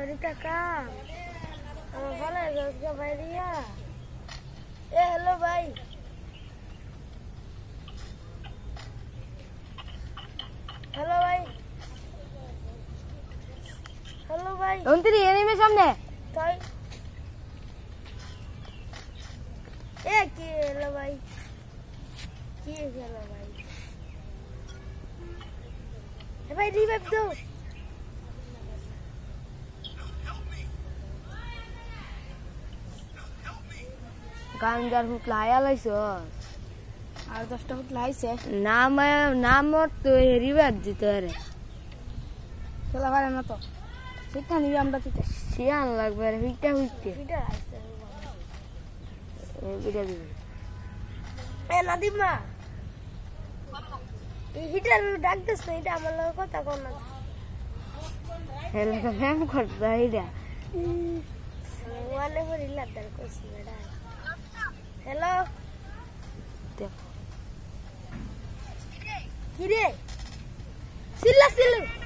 Sorita Kang. আমার ভালো আছে ভাই রিয়া এ হ্যালো ভাই হ্যালো ভাই হ্যালো ভাই ধন্তিরি এনিমে সামনে তাই এ কি হলো ভাই কি হলো ভাই এ ভাই রিভাইভ দাও গাঞ্জার হুট লায়া লাইছ আর দশটা ফুট লাইছে নাম নাম তো রিবার দিতে রে খেলা পারে না তো শিক্ষা নিবি আমরা শিয়ান লাগবে রে ফিটা দিবি। এ নাদিমা এই হিটার ডাকতেছ না এটা আমার লগে কথা কর না। হেলে তো ফ্যাম করতে এইটা ওয়ালে পরে লাদার কইছি Hello? There. Kide. Today. Sila, sila.